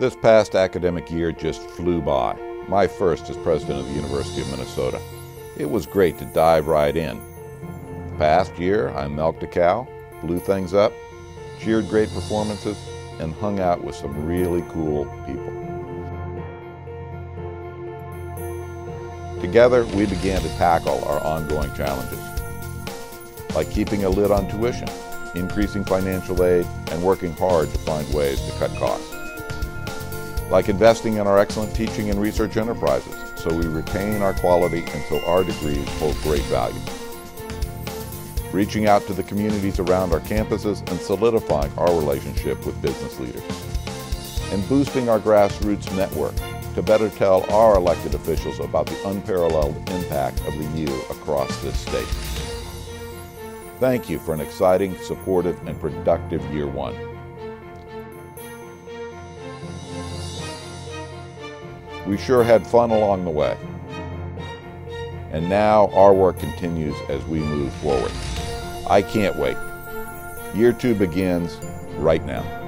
This past academic year just flew by, my first as president of the University of Minnesota. It was great to dive right in. The past year, I milked a cow, blew things up, cheered great performances, and hung out with some really cool people. Together, we began to tackle our ongoing challenges, like keeping a lid on tuition, increasing financial aid, and working hard to find ways to cut costs. Like investing in our excellent teaching and research enterprises, so we retain our quality and so our degrees hold great value. Reaching out to the communities around our campuses and solidifying our relationship with business leaders. And boosting our grassroots network to better tell our elected officials about the unparalleled impact of the U across this state. Thank you for an exciting, supportive, and productive year one. We sure had fun along the way. And now our work continues as we move forward. I can't wait. Year two begins right now.